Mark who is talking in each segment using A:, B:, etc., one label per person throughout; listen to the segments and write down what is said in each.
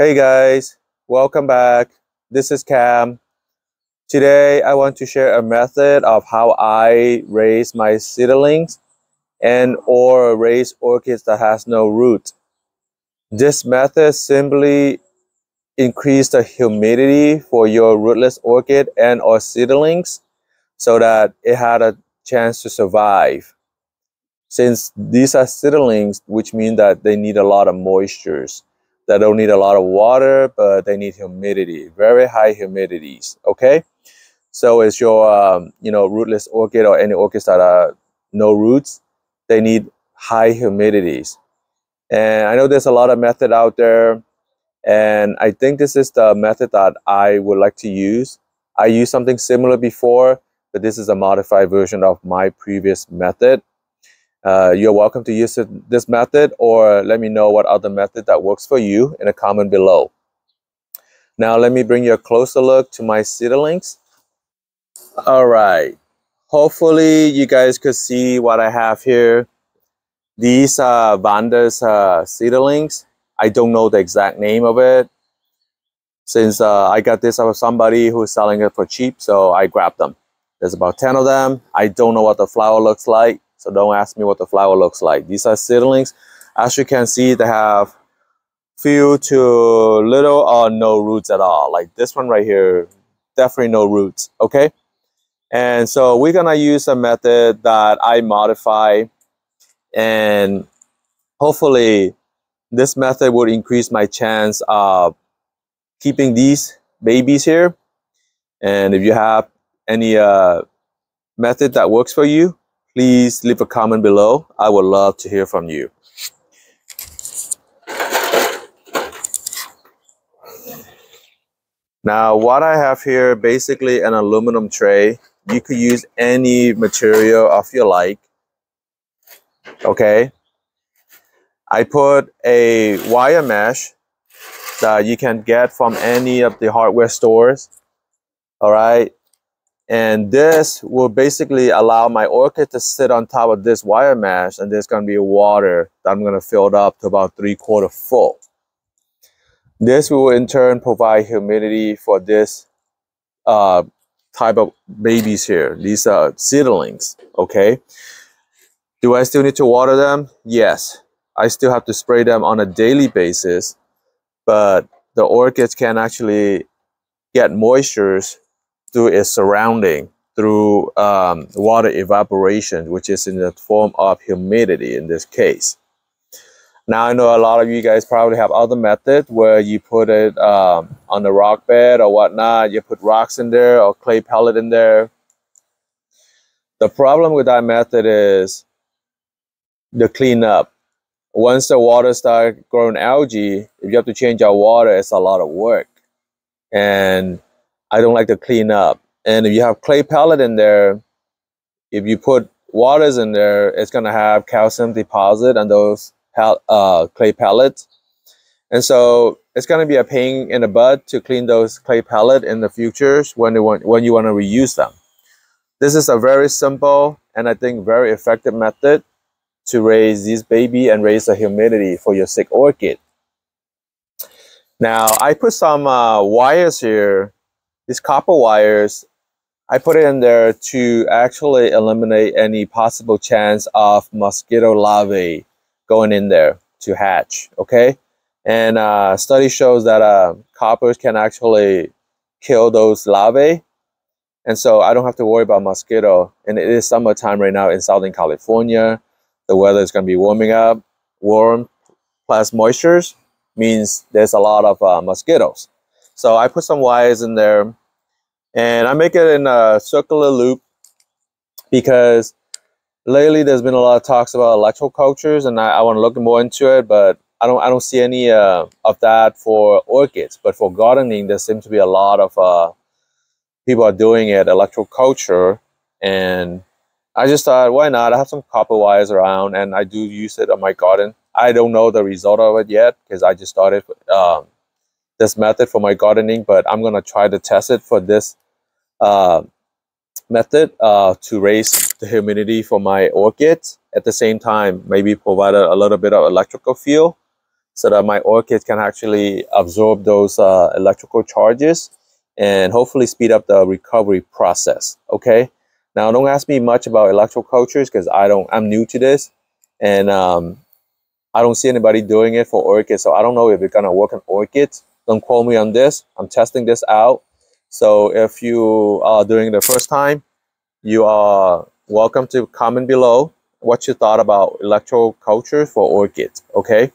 A: Hey guys, welcome back. This is Cam. Today I want to share a method of how I raise my seedlings and or raise orchids that has no root. This method simply increase the humidity for your rootless orchid and or seedlings so that it had a chance to survive. Since these are seedlings, which mean that they need a lot of moistures. They don't need a lot of water, but they need humidity, very high humidities, okay? So it's your, um, you know, rootless orchid or any orchids that are no roots, they need high humidities. And I know there's a lot of method out there, and I think this is the method that I would like to use. I used something similar before, but this is a modified version of my previous method. Uh, you're welcome to use this method or let me know what other method that works for you in a comment below. Now let me bring you a closer look to my seedlings. All right, hopefully you guys could see what I have here. These are Vanda's uh, seedlings. I don't know the exact name of it. Since uh, I got this out of somebody who's selling it for cheap, so I grabbed them. There's about 10 of them. I don't know what the flower looks like, so don't ask me what the flower looks like. These are seedlings. As you can see, they have few to little or no roots at all. Like this one right here, definitely no roots, okay? And so we're gonna use a method that I modify and hopefully this method would increase my chance of keeping these babies here. And if you have any uh, method that works for you, please leave a comment below. I would love to hear from you. Now, what I have here, basically an aluminum tray. You could use any material of your like. Okay. I put a wire mesh that you can get from any of the hardware stores. All right. And this will basically allow my orchid to sit on top of this wire mesh and there's going to be water that I'm going to fill it up to about three quarter full. This will in turn provide humidity for this uh, type of babies here. These are seedlings, okay? Do I still need to water them? Yes. I still have to spray them on a daily basis, but the orchids can actually get moistures through its surrounding through um, water evaporation, which is in the form of humidity in this case. Now I know a lot of you guys probably have other methods where you put it um, on the rock bed or whatnot. You put rocks in there or clay pellet in there. The problem with that method is the cleanup. Once the water starts growing algae, if you have to change out water, it's a lot of work. And I don't like to clean up. And if you have clay pellet in there, if you put waters in there, it's going to have calcium deposit on those uh, clay pellets. And so it's going to be a pain in the butt to clean those clay pellet in the futures when you want, when you want to reuse them. This is a very simple and I think very effective method to raise this baby and raise the humidity for your sick orchid. Now I put some uh, wires here these copper wires, I put it in there to actually eliminate any possible chance of mosquito larvae going in there to hatch, okay? And uh, study shows that uh, coppers can actually kill those larvae. And so I don't have to worry about mosquito. And it is summertime right now in Southern California. The weather is going to be warming up. Warm plus moistures means there's a lot of uh, mosquitoes. So I put some wires in there and I make it in a circular loop because lately there's been a lot of talks about electrocultures and I, I want to look more into it, but I don't I don't see any uh, of that for orchids. But for gardening, there seems to be a lot of uh, people are doing it, electroculture, and I just thought, why not? I have some copper wires around, and I do use it on my garden. I don't know the result of it yet because I just started um, this method for my gardening, but I'm gonna try to test it for this uh, method uh, to raise the humidity for my orchids. At the same time, maybe provide a, a little bit of electrical fuel so that my orchids can actually absorb those uh, electrical charges and hopefully speed up the recovery process. Okay. Now, don't ask me much about electrocultures because I don't. I'm new to this, and um, I don't see anybody doing it for orchids, so I don't know if it's gonna work on orchids. Don't quote me on this. I'm testing this out. So if you are doing it the first time, you are welcome to comment below what you thought about electroculture for orchids. Okay,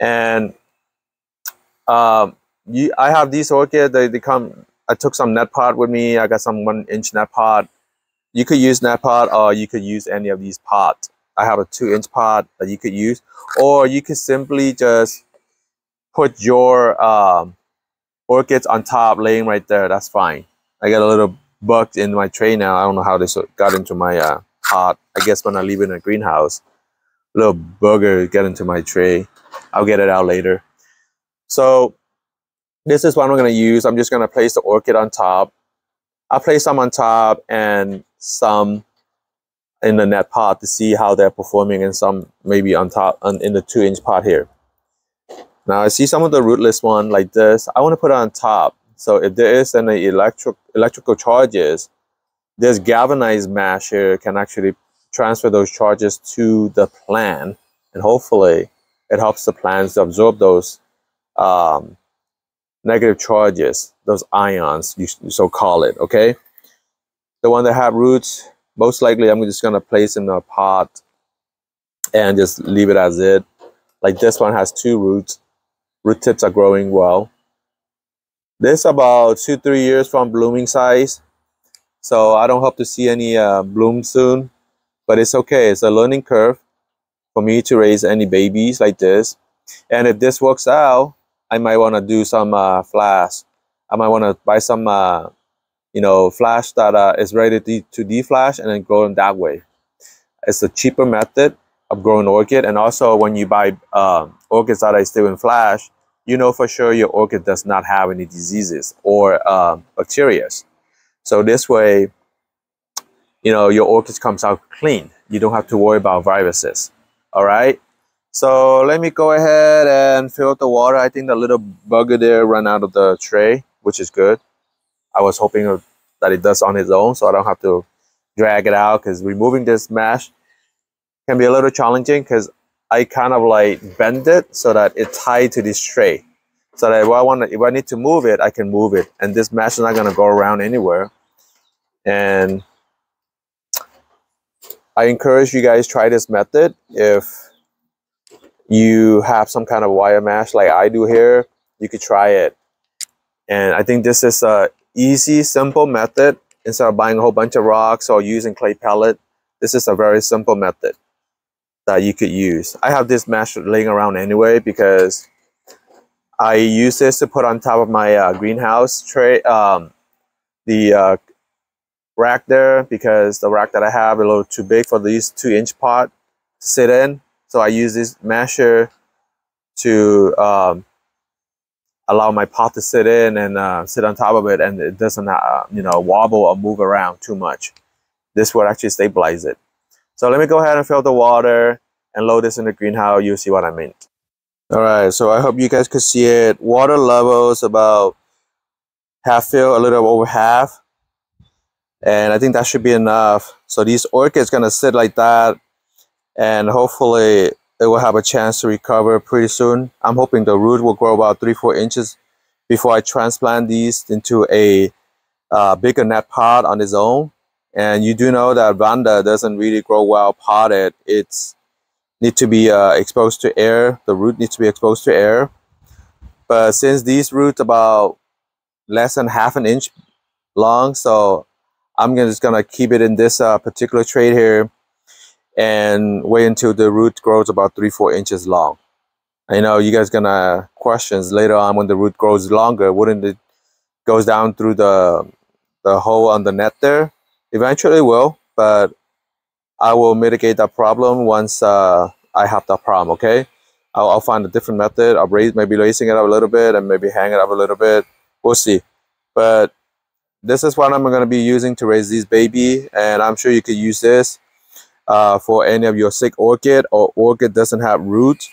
A: and um, you, I have these orchids. They, they come. I took some net pot with me. I got some one inch net pot you could use net pot or you could use any of these pots. I have a two inch pot that you could use, or you could simply just put your um, orchids on top, laying right there. That's fine. I got a little bug in my tray now. I don't know how this got into my uh, pot. I guess when I leave it in a greenhouse, a little bugger get into my tray. I'll get it out later. So this is what I'm going to use. I'm just going to place the orchid on top. I'll place some on top and some in the net pot to see how they're performing and some maybe on top in the two inch pot here. Now I see some of the rootless one like this. I want to put it on top. So if there is any electric electrical charges, this galvanized mesh here can actually transfer those charges to the plant and hopefully it helps the plants to absorb those um, negative charges, those ions, you so call it, okay? the one that have roots, most likely I'm just gonna place in a pot and just leave it as it. Like this one has two roots. Root tips are growing well. This about two, three years from blooming size. So I don't hope to see any uh, bloom soon, but it's okay. It's a learning curve for me to raise any babies like this. And if this works out, I might want to do some uh, flask. I might want to buy some uh, you know, flask that uh, is ready to, to deflask and then grow them that way. It's a cheaper method of growing orchid. And also when you buy uh, orchids that are still in flask, you know for sure your orchid does not have any diseases or uh, bacteria. So this way, you know, your orchid comes out clean. You don't have to worry about viruses. All right. So let me go ahead and fill the water. I think the little bugger there ran out of the tray, which is good. I was hoping that it does on its own so I don't have to drag it out because removing this mesh can be a little challenging because I kind of like bend it so that it's tied to this tray. So that if I want to, if I need to move it, I can move it. And this mesh is not going to go around anywhere. And I encourage you guys try this method if you have some kind of wire mesh like I do here, you could try it. And I think this is a easy, simple method instead of buying a whole bunch of rocks or using clay pellet. This is a very simple method that you could use. I have this mesh laying around anyway because I use this to put on top of my uh, greenhouse tray, um, the uh, rack there because the rack that I have is a little too big for these two inch pot to sit in. So I use this mesher to um, allow my pot to sit in and uh, sit on top of it and it doesn't uh, you know wobble or move around too much this will actually stabilize it so let me go ahead and fill the water and load this in the greenhouse. You'll see what I mean all right so I hope you guys could see it. Water levels about half fill a little over half. And I think that should be enough. So these orchids gonna sit like that. And hopefully it will have a chance to recover pretty soon. I'm hoping the root will grow about three, four inches before I transplant these into a uh, bigger net pot on its own. And you do know that Vanda doesn't really grow well potted. It's need to be uh, exposed to air. The root needs to be exposed to air. But since these roots about less than half an inch long, so I'm just gonna keep it in this uh, particular tray here and wait until the root grows about three, four inches long. I know you guys gonna questions later on when the root grows longer, wouldn't it goes down through the the hole on the net there? Eventually will, but I will mitigate that problem once uh, I have that problem, okay? I'll, I'll, find a different method. I'll raise, maybe raising it up a little bit and maybe hang it up a little bit. We'll see. But this is what I'm going to be using to raise these baby. And I'm sure you could use this uh, for any of your sick orchid or orchid doesn't have roots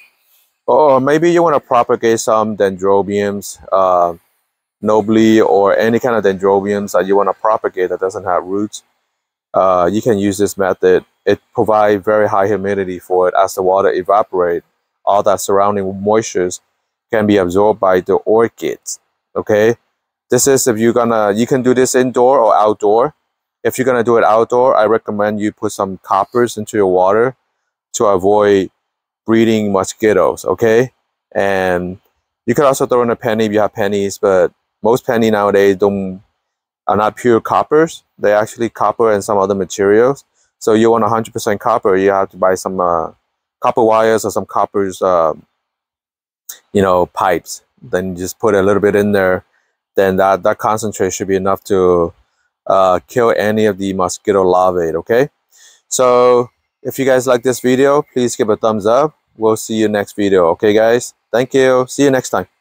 A: or maybe you want to propagate some dendrobiums uh, nobile or any kind of dendrobiums that you want to propagate that doesn't have roots uh, you can use this method. It provides very high humidity for it as the water evaporate. All that surrounding moistures can be absorbed by the orchids okay? This is if you're gonna you can do this indoor or outdoor. If you're gonna do it outdoor i recommend you put some coppers into your water to avoid breeding mosquitoes okay? And you can also throw in a penny if you have pennies but most penny nowadays don't are not pure coppers. They actually copper and some other materials. So you want 100% copper you have to buy some uh, copper wires or some coppers uh, you know pipes. Then you just put a little bit in there. Then that that concentrate should be enough to uh, kill any of the mosquito larvae okay? So if you guys like this video please give a thumbs up. We'll see you next video okay guys? Thank you. See you next time